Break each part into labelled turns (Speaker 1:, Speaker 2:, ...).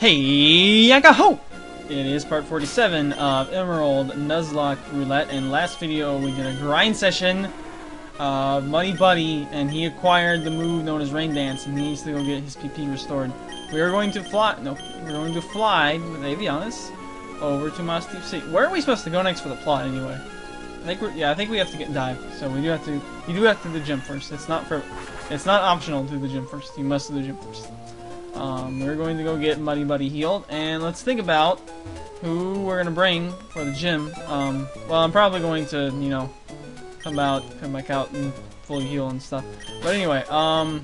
Speaker 1: Hey, Yakaho! It is part 47 of Emerald Nuzlocke Roulette, and last video we did a grind session of Muddy Buddy, and he acquired the move known as Rain Dance, and he needs to go get his PP restored. We are going to fly, no, we're going to fly with Avianis over to Moss Sea. Where are we supposed to go next for the plot, anyway? I think we're, yeah, I think we have to get dive, so we do have to, you do have to do the gym first. It's not for, it's not optional to do the gym first. You must do the gym first. Um, we're going to go get Muddy Buddy healed, and let's think about who we're gonna bring for the gym. Um, well, I'm probably going to, you know, come out, come back out and fully heal and stuff. But anyway, um,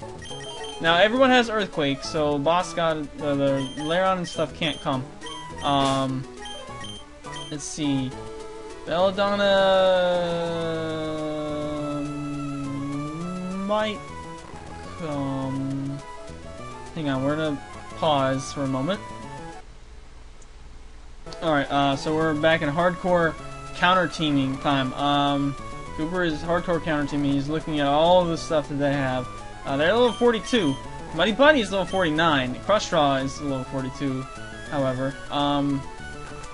Speaker 1: now everyone has Earthquake, so Boss God, uh, the Lairon and stuff can't come. Um, let's see, Belladonna might come. Hang on, we're gonna pause for a moment. Alright, uh, so we're back in hardcore counter teaming time. Um, Kooper is hardcore counter teaming. He's looking at all the stuff that they have. Uh, they're level 42. Muddy Buddy is level 49. Crush Straw is level 42, however. Um,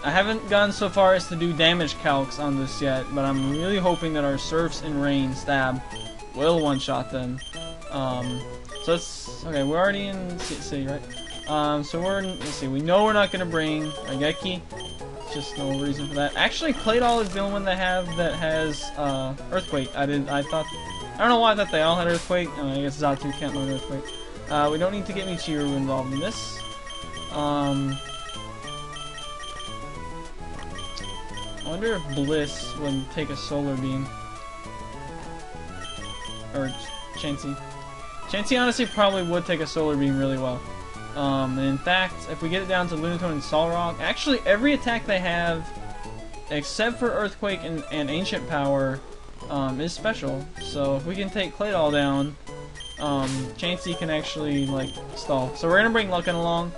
Speaker 1: I haven't gone so far as to do damage calcs on this yet, but I'm really hoping that our Surfs and Rain stab will one-shot them. Um, so it's okay. We're already in city, right? Um, so we're let's see. We know we're not gonna bring a Ageki. Just no reason for that. Actually, Claydol is the only one they have that has uh, Earthquake. I didn't, I thought. I don't know why I thought they all had Earthquake. I, mean, I guess Xatu can't learn Earthquake. Uh, we don't need to get Michiru involved in this. Um, I wonder if Bliss would take a Solar Beam. Or Chansey. Chansey honestly probably would take a Solar Beam really well. Um, and in fact, if we get it down to Lunatone and Solrock, actually every attack they have, except for Earthquake and, and Ancient Power, um, is special. So if we can take Claydol down, um, Chansey can actually, like, stall. So we're gonna bring Luckin along.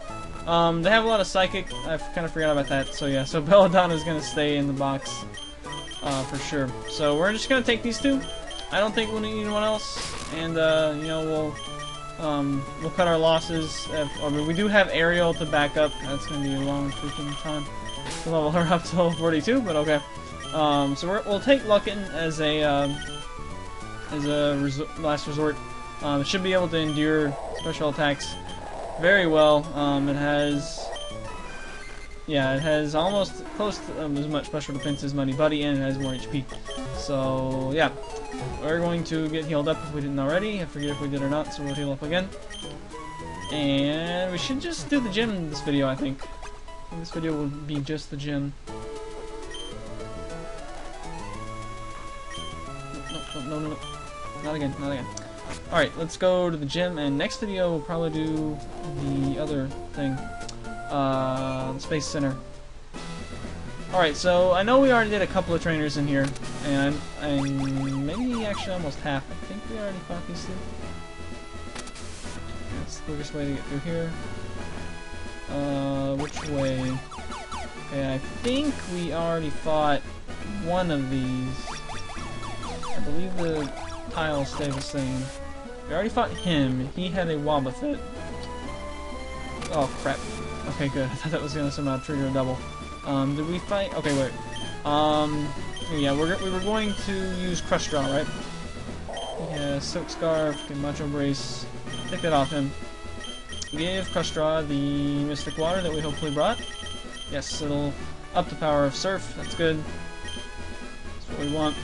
Speaker 1: Um, they have a lot of Psychic, I kind of forgot about that, so yeah, so Belladonna is gonna stay in the box, uh, for sure. So we're just gonna take these two. I don't think we'll need anyone else, and, uh, you know, we'll um, we'll cut our losses. If, I mean, we do have Ariel to back up. That's going to be a long freaking time to level her up to level 42, but okay. Um, so we will take Luckin as a um, as a reso last resort. Um, should be able to endure special attacks very well. Um, it has, yeah, it has almost close to um, as much special defense as Muddy Buddy, and it has more HP. So yeah, we're going to get healed up if we didn't already. I forget if we did or not, so we'll heal up again. And we should just do the gym in this video, I think. I think this video will be just the gym. No, no, no, no, Not again, not again. Alright, let's go to the gym, and next video we'll probably do the other thing. Uh, Space Center. Alright, so I know we already did a couple of trainers in here, and, and maybe actually almost half. I think we already fought these two. That's the quickest way to get through here. Uh, which way? Okay, I think we already fought one of these. I believe the tiles stay the same. We already fought him. He had a Wobbuffet. Oh, crap. Okay, good. I thought that was to somehow trigger a double. Um, did we fight? Okay, wait. Um, yeah, we're, we were going to use Crush Draw, right? Yeah, Silk Scarf, get Macho Brace. Take that off him. Give Crush Draw the Mystic Water that we hopefully brought. Yes, it'll up the power of Surf. That's good. That's what we want.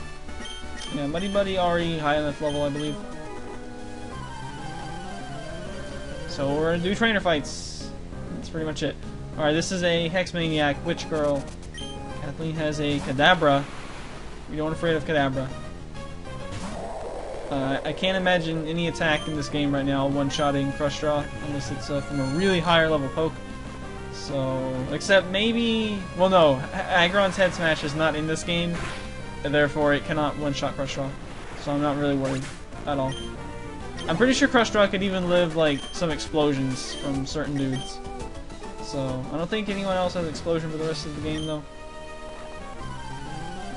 Speaker 1: Yeah, Muddy Buddy already high enough level, I believe. So we're gonna do trainer fights. That's pretty much it. Alright, this is a Hex Maniac Witch Girl. Kathleen has a Kadabra. We don't afraid of Kadabra. Uh, I can't imagine any attack in this game right now one-shotting Crush Draw, unless it's uh, from a really higher level poke. So, except maybe... Well, no. Aggron's Head Smash is not in this game, and therefore it cannot one-shot Crush Draw. So I'm not really worried at all. I'm pretty sure Crush Draw could even live, like, some explosions from certain dudes. So, I don't think anyone else has explosion for the rest of the game, though.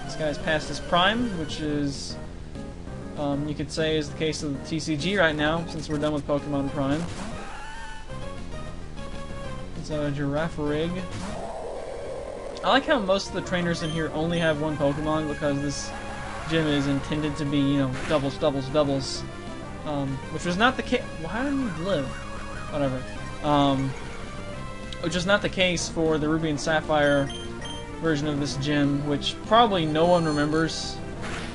Speaker 1: This guy's past his prime, which is, um, you could say is the case of the TCG right now, since we're done with Pokemon Prime. It's a Girafarig. I like how most of the trainers in here only have one Pokemon because this gym is intended to be, you know, doubles, doubles, doubles. Um, which was not the case. Well, how did he live? Whatever. Um, which is not the case for the Ruby and Sapphire version of this gym, which probably no one remembers.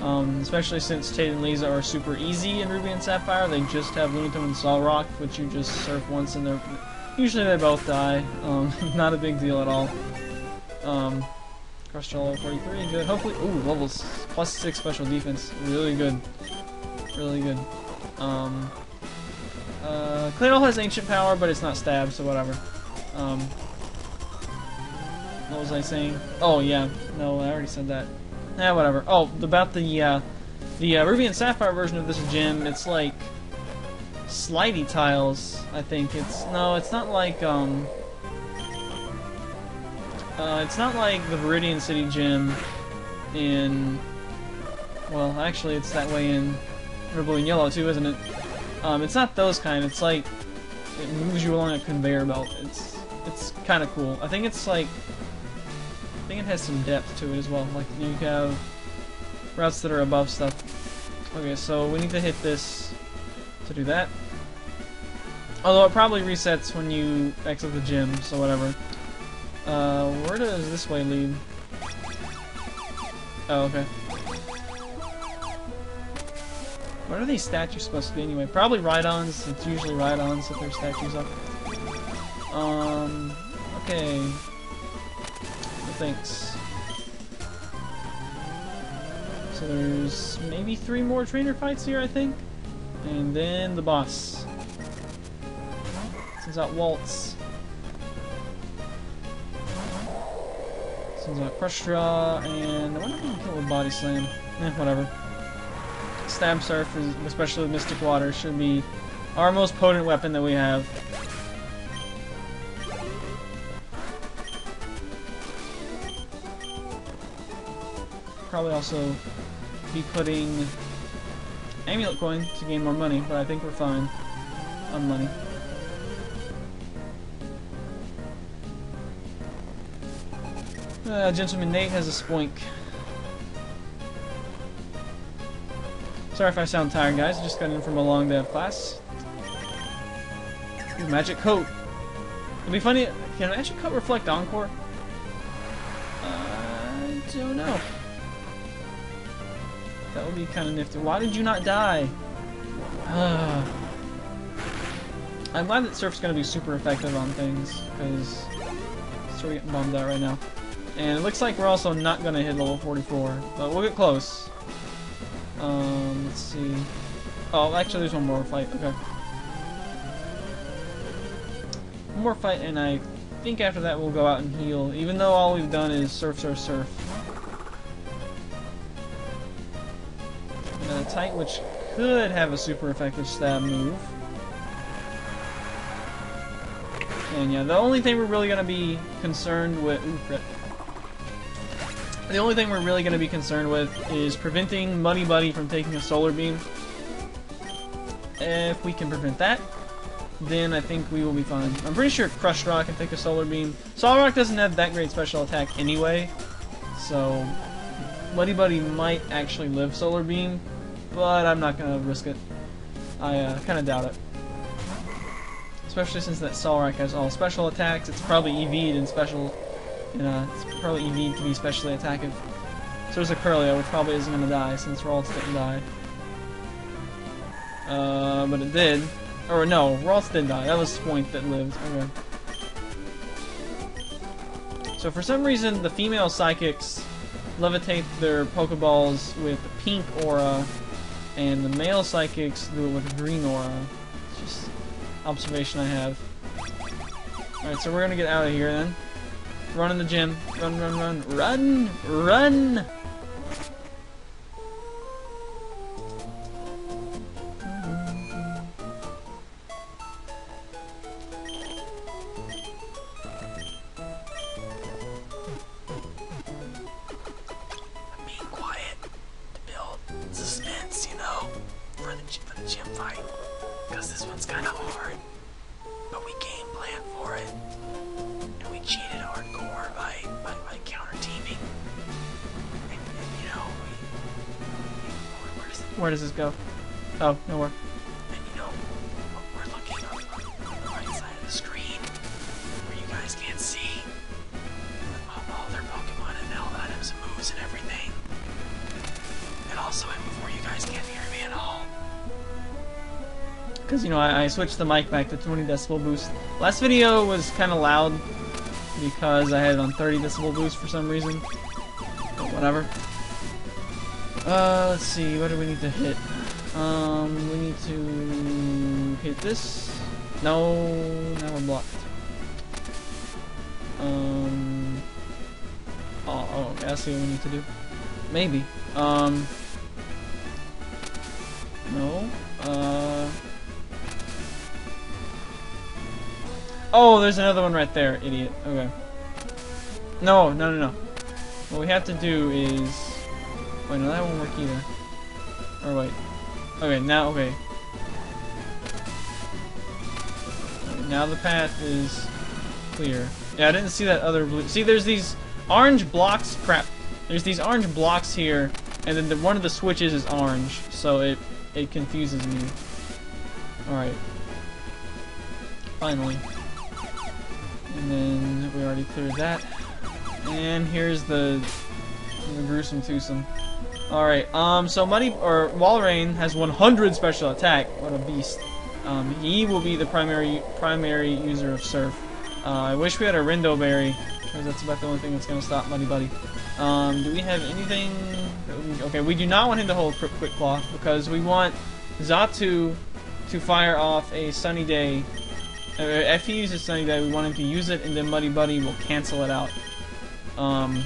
Speaker 1: Um, especially since Tate and Lisa are super easy in Ruby and Sapphire. They just have Lunatone and Solrock, which you just surf once and they're... Usually they both die. Um, not a big deal at all. Um, Crush level 43, good. Hopefully, ooh, levels plus 6 special defense. Really good. Really good. Um, uh, Claydol has ancient power, but it's not stab, so whatever. Um, what was I saying? Oh, yeah. No, I already said that. Yeah, whatever. Oh, about the, uh, the uh, Ruby and Sapphire version of this gym, it's like slidey tiles, I think. It's, no, it's not like, um, uh, it's not like the Viridian City gym in, well, actually it's that way in Red, Blue, and Yellow too, isn't it? Um, it's not those kind, it's like, it moves you along a conveyor belt. It's, it's kind of cool. I think it's like, I think it has some depth to it as well. Like, you have routes that are above stuff. Okay, so we need to hit this to do that. Although it probably resets when you exit the gym, so whatever. Uh, where does this way lead? Oh, okay. What are these statues supposed to be anyway? Probably Rhydons. It's usually Rhydons that their statues up. Um, okay. No thanks. So there's maybe three more trainer fights here, I think? And then the boss. Sends out Waltz. Sends out Crush and I wonder if we can kill with Body Slam. Eh, whatever. Stab Surf, especially with Mystic Water, should be our most potent weapon that we have. Probably also be putting Amulet Coin to gain more money, but I think we're fine on money. Uh, Gentleman Nate has a spoink. Sorry if I sound tired, guys. I just got in from a long day of class. Ooh, magic coat. It'd be funny. Can magic coat reflect encore? I don't know. That would be kind of nifty. Why did you not die? I'm glad that Surf's going to be super effective on things, because sort of getting bummed out right now. And it looks like we're also not going to hit level 44, but we'll get close. Um, let's see. Oh, actually there's one more fight, okay. One more fight, and I think after that we'll go out and heal, even though all we've done is surf, surf, surf. Tight, which could have a super effective stab move. And yeah, the only thing we're really going to be concerned with... Ooh. The only thing we're really going to be concerned with is preventing Muddy Buddy from taking a Solar Beam. If we can prevent that, then I think we will be fine. I'm pretty sure Crush Rock can take a Solar Beam. Solrock doesn't have that great special attack anyway, so Muddy Buddy might actually live Solar Beam, but I'm not to risk it. I uh, kind of doubt it. Especially since that Solrock has all special attacks, it's probably EV'd in special you know, it's probably EV to be specially attacking. So there's a Kirlia, which probably isn't to die since Ralts didn't die. Uh, but it did. Or no, Ralts didn't die. That was Spoink that lived. Okay. So for some reason, the female psychics levitate their Pokeballs with pink aura, and the male psychics do it with green aura. It's just observation I have. Alright, so we're gonna get out of here then. Run in the gym. Run, run, run. Run! Run!
Speaker 2: the gym fight, because this one's kind of hard. But we game planned for it, and we cheated hardcore by by, by counter teaming. And, and you know, we, where, does it, where does this go? Oh, nowhere.
Speaker 1: Because, you know, I, I switched the mic back to 20 decibel boost. Last video was kind of loud because I had it on 30 decibel boost for some reason. But whatever. Uh, let's see, what do we need to hit? Um, we need to hit this. No, now we're blocked. Um, oh, oh, okay, I see what we need to do. Maybe. Um, no. Uh, oh, there's another one right there, idiot. Okay. No, no, no, no. What we have to do is... Wait, no, that won't work either. Or wait. Okay, now, okay. Now the path is clear. Yeah, I didn't see that other blue. See, there's these orange blocks. Crap. There's these orange blocks here, and then the, one of the switches is orange, so it it confuses me. All right. Finally. And then we already cleared that. And here's the, the gruesome twosome. Alright, um, so Muddy, or Walrein has 100 special attack. What a beast. Um, he will be the primary primary user of Surf. Uh, I wish we had a Rindo Berry, because that's about the only thing that's going to stop Muddy Buddy. Um, do we have anything... Okay, we do not want him to hold Quick, quick Claw, because we want Xatu to fire off a Sunny Day. Uh, if he uses Sunny Day, we want him to use it, and then Muddy Buddy will cancel it out. Um,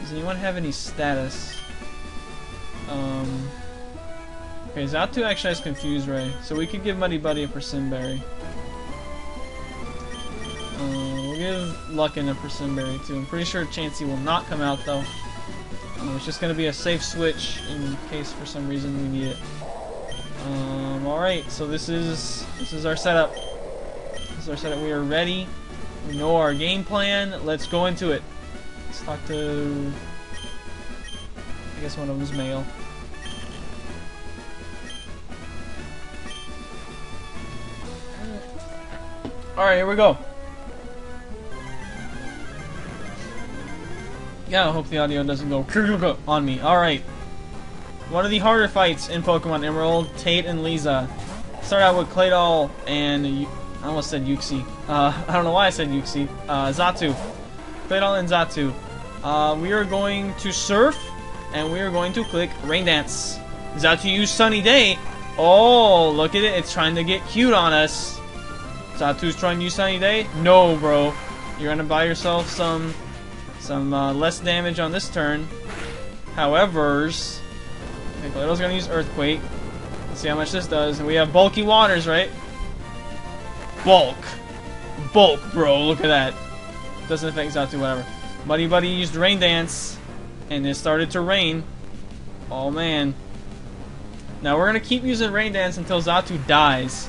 Speaker 1: does anyone have any status? Um, okay, Xatu actually has Confuse Ray, so we could give Muddy Buddy a Persimberry. Uh, we'll give Luckin a Persimberry too. I'm pretty sure Chansey will not come out though. Um, it's just going to be a safe switch in case for some reason we need it. Um, alright, so this is this is our setup. This is our setup. We are ready. We know our game plan. Let's go into it. Let's talk to. I guess one of them's male. Alright, here we go. Yeah, I hope the audio doesn't go on me. Alright. One of the harder fights in Pokemon Emerald, Tate and Lisa. Start out with Claydol and I almost said Uxie. Uh, I don't know why I said Uxie. Uh, Xatu. Claydol and Xatu. Uh, we are going to surf and we are going to click Rain Dance. Xatu use Sunny Day. Oh, look at it. It's trying to get cute on us. Xatu's trying to use Sunny Day. No, bro. You're gonna buy yourself some some uh, less damage on this turn. However's, okay, gonna use Earthquake. Let's see how much this does. And we have bulky waters, right? Bulk. Bulk, bro. Look at that. Doesn't affect Xatu, whatever. Muddy Buddy used Rain Dance, and it started to rain. Oh, man. Now, we're going to keep using Rain Dance until Xatu dies,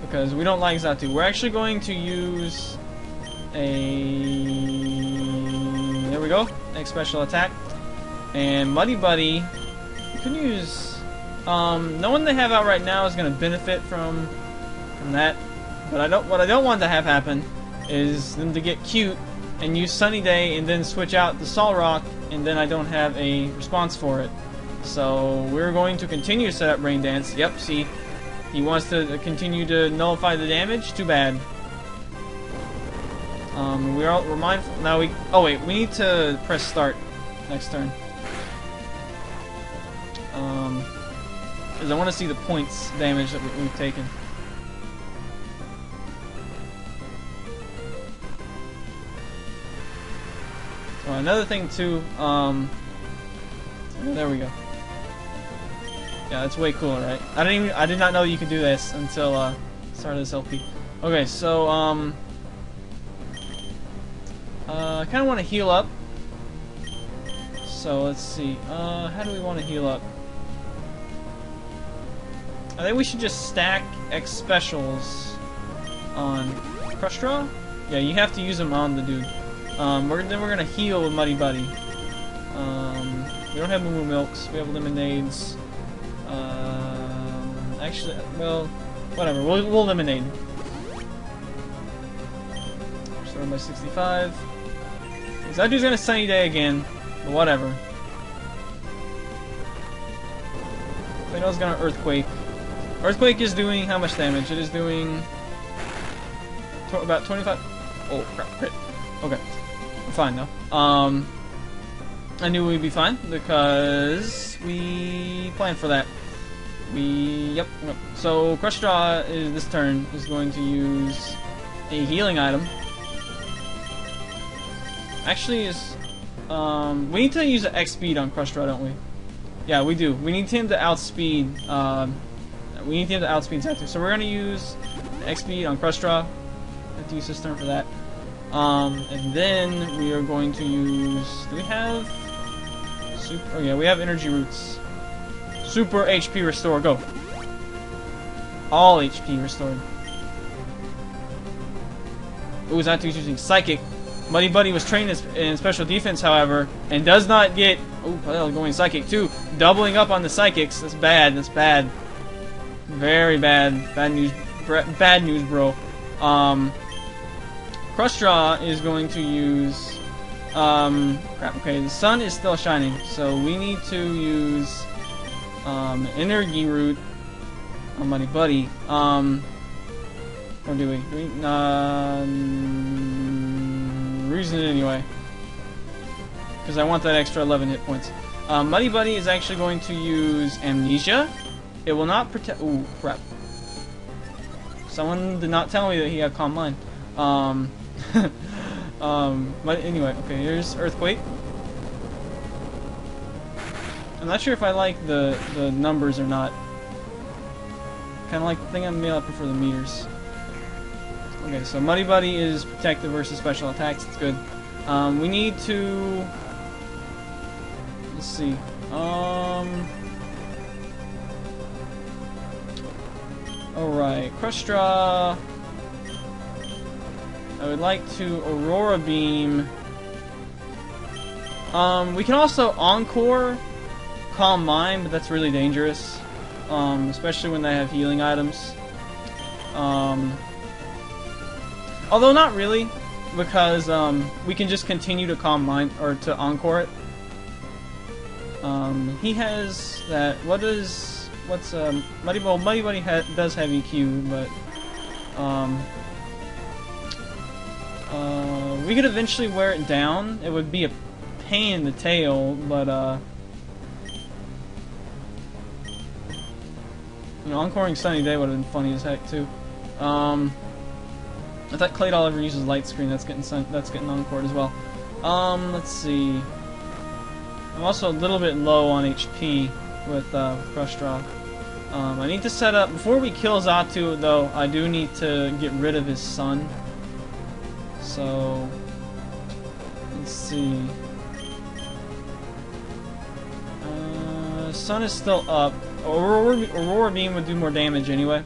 Speaker 1: because we don't like Xatu. We're actually going to use a... There we go. Next special attack. And Muddy Buddy, can use... Um, no one they have out right now is going to benefit from from that. But I don't. What I don't want to have happen is them to get cute and use Sunny Day and then switch out the Solrock and then I don't have a response for it. So we're going to continue to set up Rain Dance. Yep. See, he wants to continue to nullify the damage. Too bad. Um, we're all, we're mindful now. We oh wait, we need to press start next turn. Because I want to see the points damage that we- we've taken. Oh, another thing too, um, there we go. Yeah, that's way cooler, right? I didn't even, I did not know you could do this until, uh, started this LP. Okay, so, um, uh, I kind of want to heal up. So, let's see, uh, how do we want to heal up? I think we should just stack X specials on Crush Draw? Yeah, you have to use them on the dude. Um, we're, then we're gonna heal with Muddy Buddy. Um, we don't have Moo Milks. We have Lemonades. Um, actually, well, whatever. We'll, we'll Lemonade. Starting by 65. That dude's gonna sunny day again. But whatever. I know it's gonna Earthquake. Earthquake is doing how much damage? It is doing about 25. Oh crap! Crit. Okay, I'm fine now. Um, I knew we'd be fine because we planned for that. We yep. yep. So Crush Straw is this turn is going to use a healing item. Actually, is um we need to use an X speed on Crush Straw, don't we? Yeah, we do. We need him to outspeed. Um, we need him the outspeed Xatu. So we're gonna use X speed on Crush Straw. Have to use this turn for that. Um, and then we are going to use. Do we have? Super. Oh yeah, we have energy roots. Super HP restore. Go. All HP restored. Ooh, Xatu's using psychic. Muddy Buddy was trained in special defense, however, and does not get. Oh, going psychic too. Doubling up on the psychics. That's bad. That's bad. Very bad. Bad news. Bad news, bro. Um, Crush Straw is going to use. Um, crap. Okay, the sun is still shining, so we need to use um, Energy Root on Muddy Buddy. Um, or do we? Do we? Um, reason it anyway. Because I want that extra 11 hit points. Um, Muddy Buddy is actually going to use Amnesia. It will not protect. Ooh, crap. Someone did not tell me that he had Calm Mind. Um, um, but anyway, okay, here's Earthquake. I'm not sure if I like the, the numbers or not. Kind of like, I think I may prefer the meters. Okay, so Muddy Buddy is protective versus special attacks. It's good. Um, we need to... Let's see. Um... Alright, Crush Straw... I would like to Aurora Beam... Um, we can also Encore Calm Mind, but that's really dangerous. Um, especially when they have healing items. Um... Although not really, because um, we can just continue to calm mind or to encore it. Um, he has that. What is what's um Muddy well Muddy ha does have EQ, but um uh we could eventually wear it down. It would be a pain in the tail, but uh. You know, encoring Sunny Day would have been funny as heck too. Um, I thought Claydol ever uses light screen. That's getting sent, that's getting encored as well. Um, let's see. I'm also a little bit low on HP with uh, Crush Straw. Um, I need to set up before we kill Xatu, though. I do need to get rid of his sun. So let's see. Uh, sun is still up. Aurora, Aurora Beam would do more damage anyway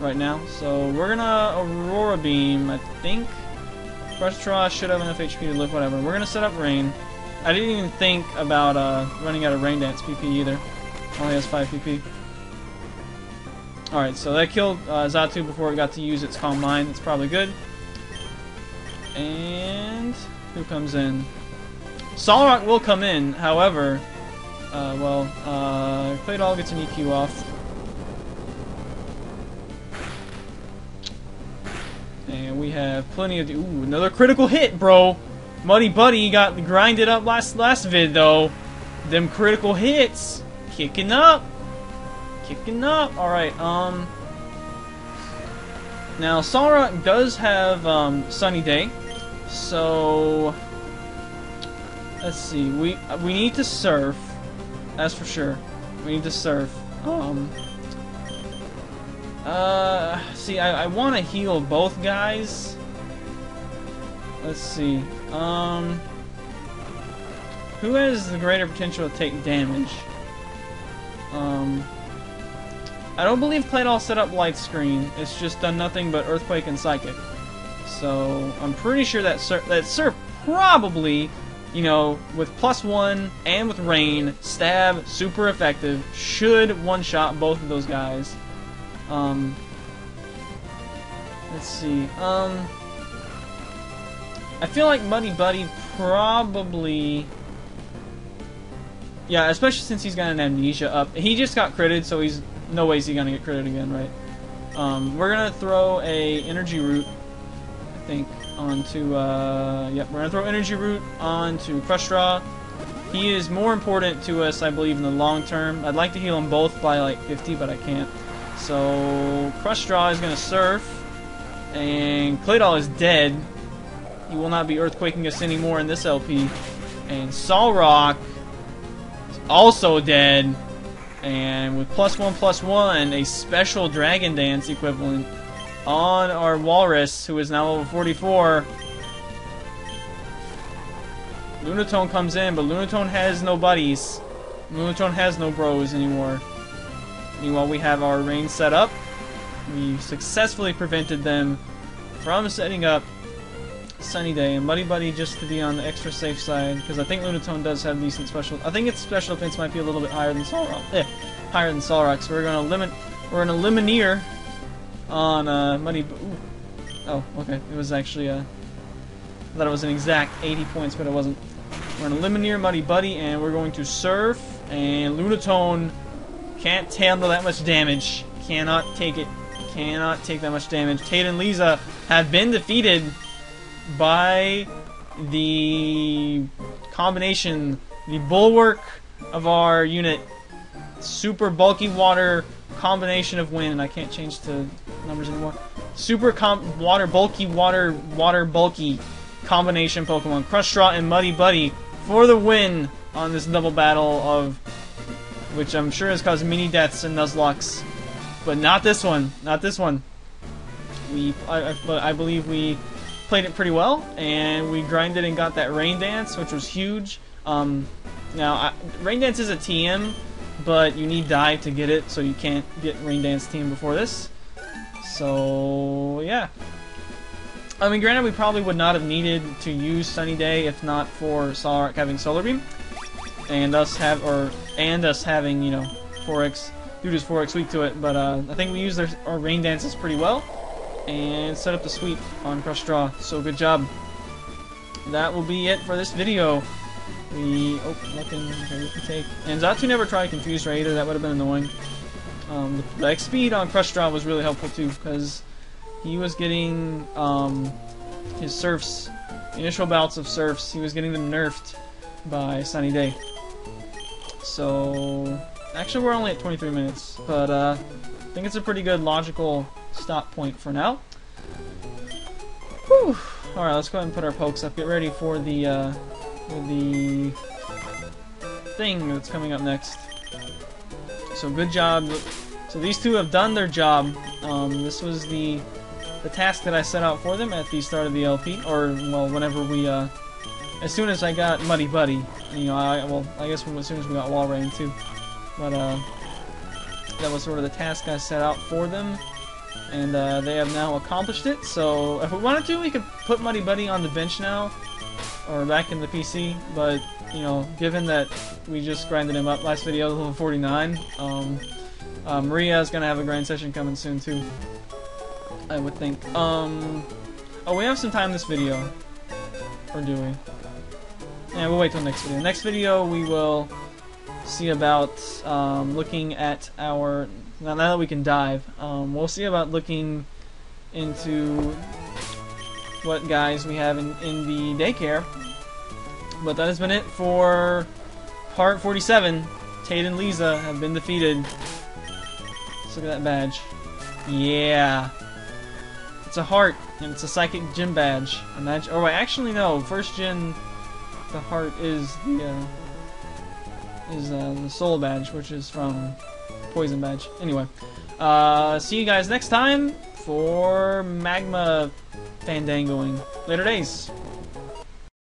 Speaker 1: right now. So we're gonna Aurora Beam, I think. Crush Straw should have enough HP to live, whatever. We're gonna set up Rain. I didn't even think about uh, running out of Rain Dance PP either. Only has 5 PP. Alright, so that killed uh, Xatu before it got to use its Calm Mind. That's probably good. And who comes in? Solrock will come in, however, uh, well, uh, Claydol gets an EQ off. And we have plenty of... Ooh, another critical hit, bro! Muddy Buddy got grinded up last last vid, though. Them critical hits. Kicking up. Kicking up. Alright, um... Now, Solrock does have um, Sunny Day. So... Let's see. We we need to surf. That's for sure. We need to surf. Um... Uh, see, I, I want to heal both guys. Let's see. Um, who has the greater potential to take damage? Um, I don't believe Claydol set up light screen. It's just done nothing but earthquake and psychic. So I'm pretty sure that Surf, that probably you know, with plus one and with rain, stab super effective. Should one shot both of those guys. Um, let's see. Um, I feel like Muddy Buddy probably. Yeah, especially since he's got an amnesia up. He just got critted, so he's no ways he's gonna get critted again, right? Um, we're gonna throw a energy root, I think, onto. Uh, yep, we're gonna throw energy root onto Crush Straw. He is more important to us, I believe, in the long term. I'd like to heal them both by like 50, but I can't. So Crush Straw is gonna surf, and Claydol is dead. He will not be earthquaking us anymore in this LP. And Solrock is also dead. And with plus one plus one, a special Dragon Dance equivalent on our Walrus, who is now level 44. Lunatone comes in, but Lunatone has no buddies. Lunatone has no bros anymore. Meanwhile, we have our rain set up. We successfully prevented them from setting up Sunny Day, and Muddy Buddy just to be on the extra safe side, because I think Lunatone does have decent special. I think its special defense might be a little bit higher than Solrock. Eh, higher than Solrock. So we're gonna limit. We're gonna Limineer on uh, Muddy. Ooh. Oh, okay. It was actually uh, I thought it was an exact 80 points, but it wasn't. We're gonna Limineer Muddy Buddy, and we're going to Surf, and Lunatone can't handle that much damage. Cannot take it. Cannot take that much damage. Tate and Lisa have been defeated by the combination, the bulwark of our unit, super bulky water combination of wind. I can't change to numbers anymore. Super com water bulky water water bulky combination Pokemon Crush Straw and Muddy Buddy for the win on this double battle of which I'm sure has caused many deaths and Nuzlockes, but not this one. Not this one. We, I, I, I believe we played it pretty well, and we grinded and got that Rain Dance, which was huge. Um, now, I, Rain Dance is a TM, but you need Dive to get it, so you can't get Rain Dance TM before this. So, yeah. I mean, granted, we probably would not have needed to use Sunny Day if not for having Solar Beam, and us have, or and us having, you know, 4x, dude is 4x weak to it. But uh, I think we used our, our Rain Dances pretty well and set up the sweep on Crush Straw. So good job. That will be it for this video. We oh nothing we can take. And Xatu never tried Confuse Ray either, that would have been annoying. Um, the X speed on Crush Straw was really helpful too, because he was getting um, his surfs, initial bouts of surfs, he was getting them nerfed by Sunny Day. So actually we're only at 23 minutes, but uh, I think it's a pretty good logical stop point for now. Whew. Alright, let's go ahead and put our pokes up. Get ready for the, uh, for the thing that's coming up next. So good job. So these two have done their job. Um, this was the the task that I set out for them at the start of the LP, or well, whenever we, uh, as soon as I got Muddy Buddy, you know, I well, I guess as soon as we got Walrein too, but uh, that was sort of the task I set out for them and uh, they have now accomplished it. So if we wanted to, we could put Muddy Buddy on the bench now, or back in the PC. But you know, given that we just grinded him up last video, level 49, um, uh, Maria is gonna have a grind session coming soon too. I would think. Um, oh, we have some time this video, or do we? Yeah, we'll wait till next video. Next video, we will see about um, looking at our now, now that we can dive, um, we'll see about looking into what guys we have in, in the daycare. But that has been it for part 47. Tate and Lisa have been defeated. Let's look at that badge. Yeah. It's a heart, and it's a psychic gym badge. Imagine, oh wait, actually no. First gen, the heart is the uh, is uh, the soul badge, which is from poison badge. Anyway, uh, see you guys next time for Magma Fandangoing. Later days.